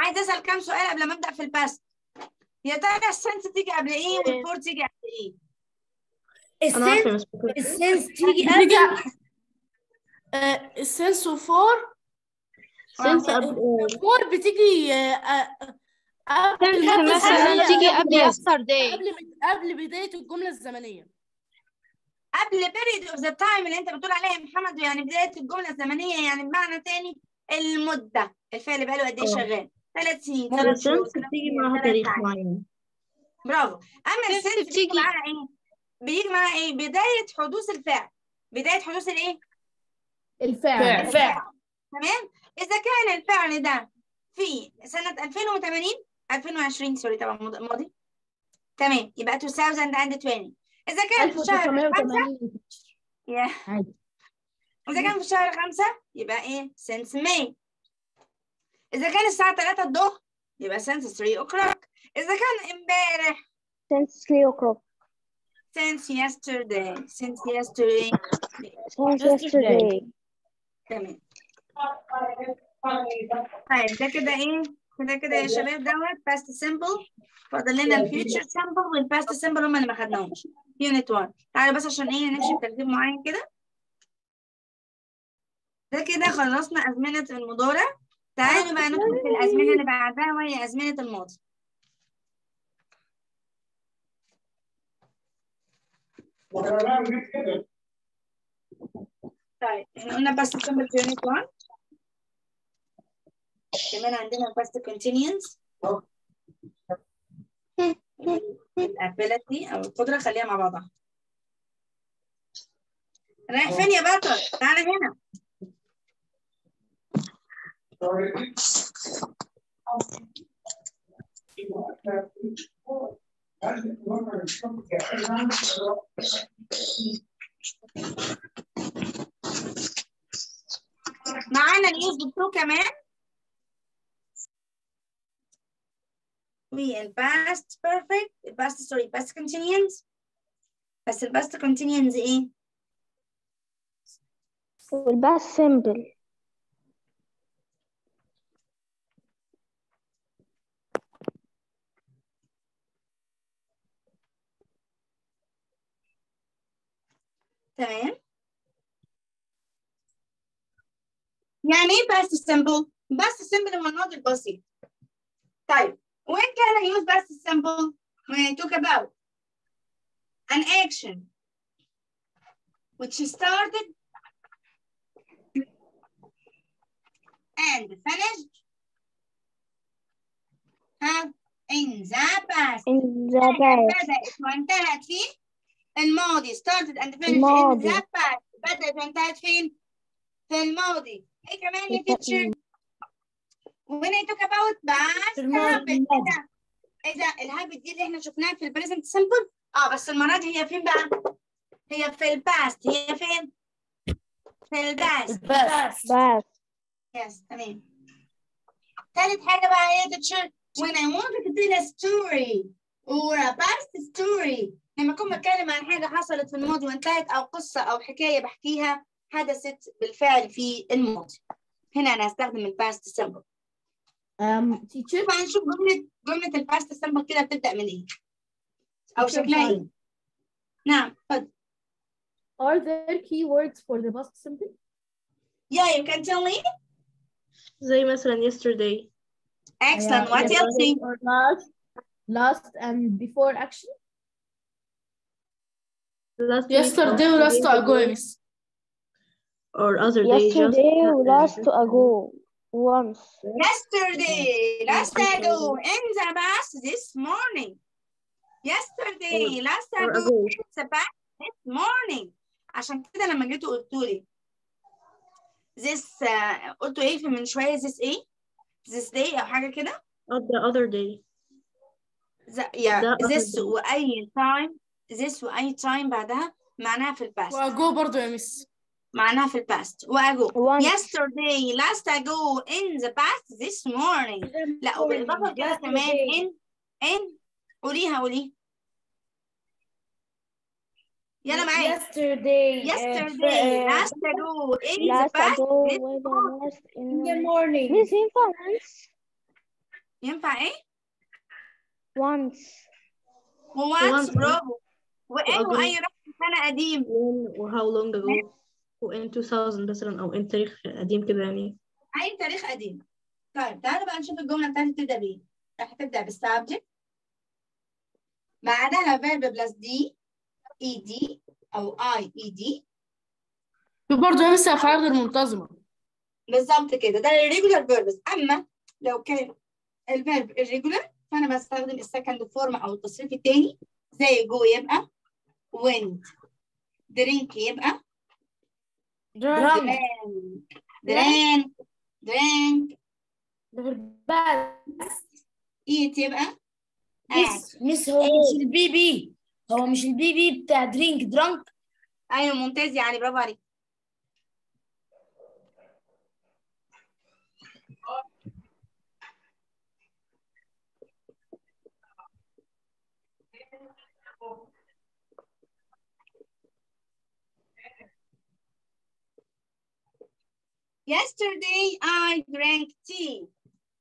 عايز أسأل كام سؤال قبل ما أبدأ في ال past. يا ترى ال since تيجي قبل إيه وال for تيجي قبل إيه؟ ال since. ال since تيجي قبل آه، ال since و for؟ since قبل for بتيجي آه، آه، قبل مثلا تيجي قبل yesterday قبل قبل بداية الجملة الزمنية. قبل period of the time اللي أنت بتقول عليها يا محمد يعني بداية الجملة الزمنية يعني بمعنى تاني المدة الفعل بقاله قد إيه. شغال. ثلاث سنين ثلاث بتيجي معاها تاريخ. معين. برافو. أما السنس بتيجي- معاها إيه؟ بيجي معاها إيه؟ بداية حدوث الفعل. بداية حدوث الإيه؟ الفعل. فعل. تمام؟ إذا كان الفعل ده في سنة 2080 2020 سوري طبعا ماضي- تمام. يبقى 2020 إذا كان في شهر 1980 يا. عادي. إذا كان في شهر خمسة يبقى إيه؟ since May. إذا كان الساعة 3 الظهر يبقى since 3 o'clock. إذا كان إمبارح since three o'clock since yesterday. since yesterday. since Yesterday. تمام. طيب ده كده إيه؟ كده كده يا شباب دوت past simple. فاضل لنا الفيوتشر simple والpast simple هما اللي ما خدناهمش. unit 1. تعالوا بس عشان إيه نمشي بترتيب معين كده. ده كده خلصنا أزمنة المضارع. تعالوا بقى ندخل في الأزمنة اللي بعدها وهي أزمنة الماضي. طيب إحنا قلنا simple في unit 1 كمان عندنا past continuous الability أو القدرة خليها مع بعضها. رايح فين يا بطل؟ تعالى هنا. معانا اليوز بتو كمان وال past perfect ال past sorry past continuous بس ال past continuous إيه؟ وال past simple. تمام يعني ايه past simple؟ past simple هو الماضي البسيط طيب when can I use past simple when I talk about an action which started and finished ها in the past in the past بدأت وانتهت في الماضي started and finished in الماضي. the past بدأت وانتهت فين؟ في الماضي إيه كمان يا في teacher؟ when I talk about past الماضي. habit إيه ده؟ إيه ده ال habit دي اللي إحنا شفناها في ال present simple آه بس المرة دي هي فين بقى؟ هي في ال past هي فين؟ في ال past بس past yes تمام تالت حاجة بقى إيه يا teacher؟ when I wanted to tell a story or a past story لما أكون بتكلم عن حاجة حصلت في الماضي وانتهت أو قصة أو حكاية بحكيها حدثت بالفعل في الماضي. هنا أنا هستخدم ال past simple um, teacher طبعا نشوف جملة جملة ال past simple كده بتبدأ من إيه؟ أو شكلها. إيه؟ نعم اتفضل. Are there keywords for the past simple Yeah you can tell me. زي مثلا yesterday. Excellent. Yeah, what else? Last last and before action? last week yesterday or ولast two days ago يا ago مس or other day just yesterday uh, last ago once Yesterday, last ago, in the past this morning. Yesterday, last or ago, ago in the past this morning. عشان كده لما جيتوا قلتوا لي this uh, قلتوا ايه في من شوية this ايه؟ this day أو حاجة كده؟ or the other day ز- yeah, ده this other day. وأي time this وأي time بعدها معناها في الباست واجو برضو يا مس معناها في الباست وأجو once yesterday, last ago, in the past this morning لا وبالإضافة كده كمان in in قوليها قوليها يلا معايا yesterday yesterday last ago in the last past ago this with the morning. last in the in morning Miss ينفع once ينفع ايه once وونس Once. برافو وأجو. واي رقم سنه قديم. When و how long ago? و in 2000 مثلا أو in تاريخ قديم كده يعني. أي تاريخ قديم. طيب تعالوا بقى نشوف الجملة بتاعتي تبدا بإيه. راح تبدأ بال subject. بعدها verb plus دي اي دي أو i e d في برضه لسه أفعال غير منتظمة. بالظبط كده. ده ال regular verbs أما لو كان ال verb irregular فأنا بستخدم ال second form أو التصريف الثاني زي جو يبقى went drink يبقى drank drank بس eat يبقى miss miss هو مش ال p p. هو مش ال p p بتاع drink drank أيوه ممتاز يا علي برافو عليك. Yesterday I drank tea.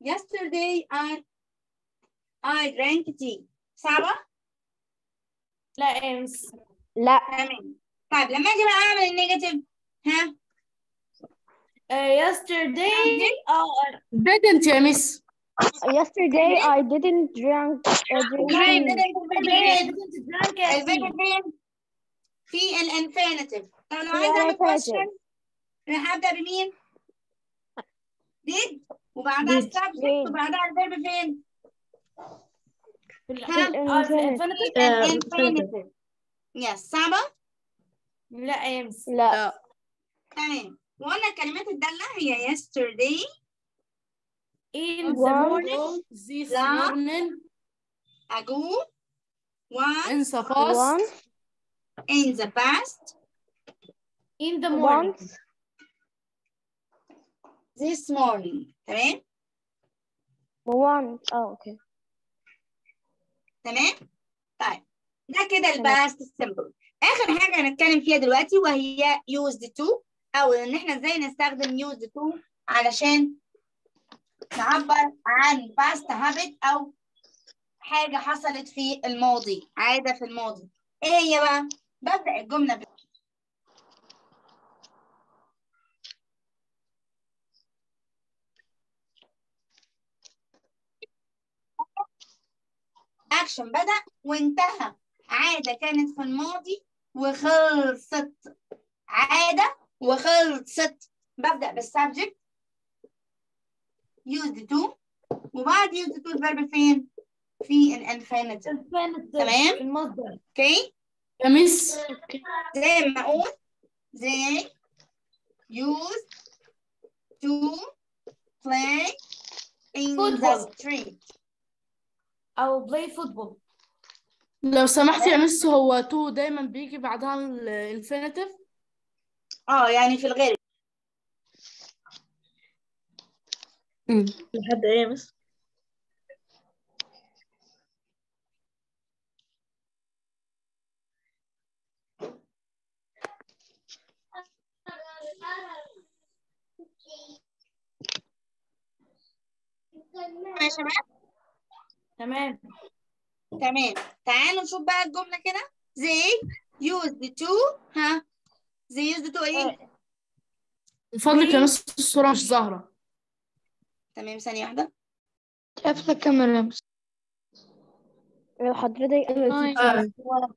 Yesterday I I drank tea. صعبة؟ لا يا miss لا تمام. طيب لما أجي بقى اعمل ال negative ها؟ yesterday uh, didn't يا miss yesterday I didn't drink uh, drink طيب tea. ال verb فين؟ في ال infinitive طب لو في عايزه اعمل ال infinitive. question راح ابدا بمين؟ did وبعدها Did. subject Did. وبعدها الفيرب فين؟ ها؟ الانفينيتيف. آه، الانفينيتيف يس صعبة؟ لا يا مس لا تمام وقلنا الكلمات الدالة هي yesterday in the One. morning this لا. morning ago once in the past once in the past in the morning once This morning. تمام؟ once آه okay تمام؟ طيب. ده كده ال past simple. آخر حاجة هنتكلم فيها دلوقتي وهي used to أو إن إحنا إزاي نستخدم used to علشان نعبر عن past habit أو حاجة حصلت في الماضي عادة في الماضي. إيه هي بقى؟ ببدأ الجملة ب... أكشن بدأ وانتهى. عادة كانت في الماضي وخلصت. عادة وخلصت. ببدأ بال subject. Used to وبعد used to ال verb فين؟ في ال infinitive تمام؟ المصدر. okay؟ يا miss زي ما أقول they used to play in the Football. street. أو play football. لو سمحت يا miss هو to دايما بيجي بعدها ال infinitive آه يعني في الغالب. لحد إيه يا مس يا شباب تمام تمام. تعالوا نشوف بقى الجملة كده. They used to ها؟ They used to إيه؟ من فضلك يا miss الصورة مش ظاهرة تمام ثانية واحدة. قافلة الكاميرا حضرتك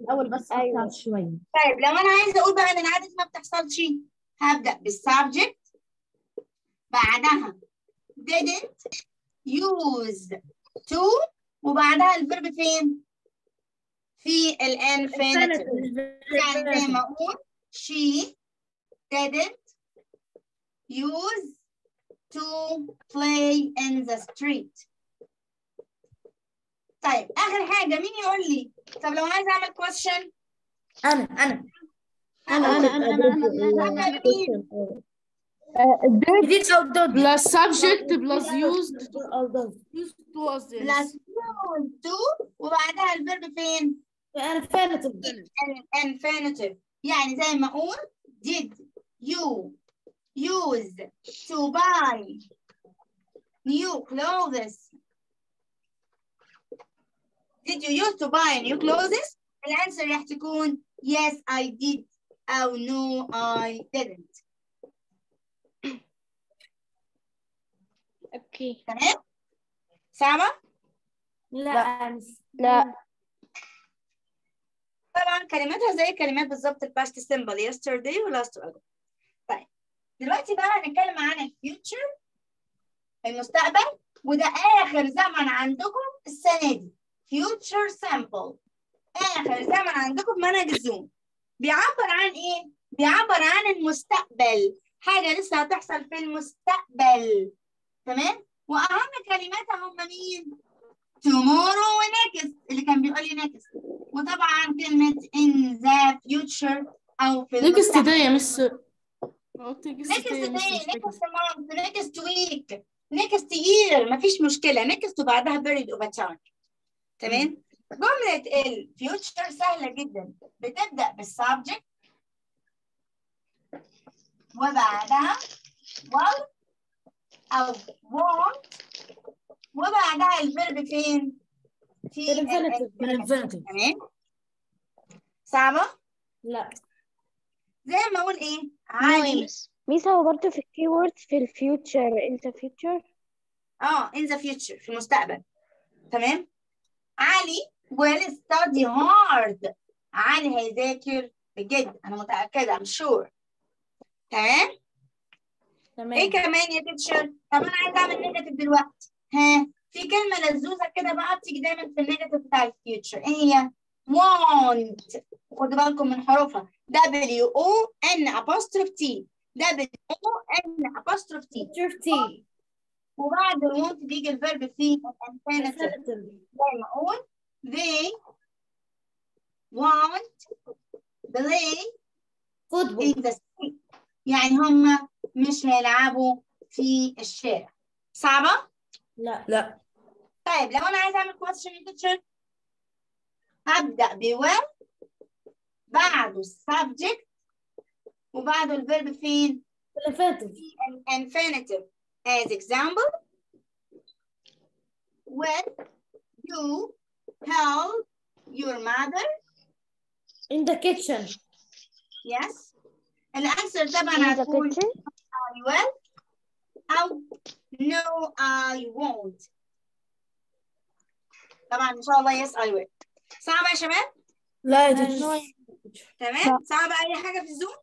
الأول. بس أيوة. شوية. طيب لو أنا عايزة أقول بقى إن العادة دي ما بتحصلش هبدأ بال subject. بعدها didn't use to وبعدها ال verb فين في ال infinitive يعني زي ما أقول she didn't use to play in the street طيب اخر حاجة مين يقول لي طب لو عايزه اعمل question أنا أنا أنا أنا أنا أنا هبدأ بمين جديد أو did plus subject plus used أو did used to قصدي يا plus miss. to وبعدها الفيرب فين؟ أنا فعلا infinitive. يعني زي ما أقول did you use to buy new clothes? Did you used to buy new clothes? الانسر راح تكون yes I did. أو no I didn't. Okay. تمام؟ سامة؟ لا. لا. طبعا كلماتها زي كلمات بالظبط ال past simple yesterday و last ago. طيب. دلوقتي بقى هنتكلم عن ال future المستقبل وده آخر زمن عندكم السنة دي. future simple آخر زمن عندكم منهج الزوم بيعبر عن إيه؟ بيعبر عن المستقبل. حاجة لسه هتحصل في المستقبل. تمام؟ وأهم كلماتها هم مين؟ tomorrow و next اللي كان بيقول لي next وطبعا كلمة in the future أو في المستقبل. day يا miss next day next month next week. Next year مفيش مشكلة. Next وبعدها period of time. تمام؟ جملة ال future سهلة جدا. بتبدأ بال subject وبعدها will أو won't. وبعدها ال verb فين؟ في ال- infinitive. تمام؟ صعبة؟ لا. زي ما أقول إيه؟ no علي miss هو برضه في ال keyword في ال future in the future آه in the future في المستقبل. تمام؟ علي will study hard. علي هيذاكر بجد. أنا متأكدة I'm sure. تمام؟ إيه تمام. كمان يا teacher؟ طب أنا عايزة اعمل negative دلوقتي. ها في كلمة لزوزة كده بقى بتيجي دايما في ال negative بتاع الفيوتشر إيه هي؟ won't. خدوا بالكم من حروفها. W O N apostrophe T. W O N apostrophe T. شفتي وبعد ال won't بيجي ال verb في infinitive زي ما أقول they won't play football in the street يعني هم مش هيلعبوا في الشارع صعبة؟ لا لا طيب لو أنا عايزة أعمل question in future هبدأ ب will بعده ال subject وبعده ال verb فين؟ infinitive infinitive as example when you help your mother in the kitchen yes الأنسر طبعا in the هتكون will أو no I won't طبعا إن شاء الله yes I will صعبة يا شباب؟ لا يا. تمام؟ صعبة أي حاجة في الزوم؟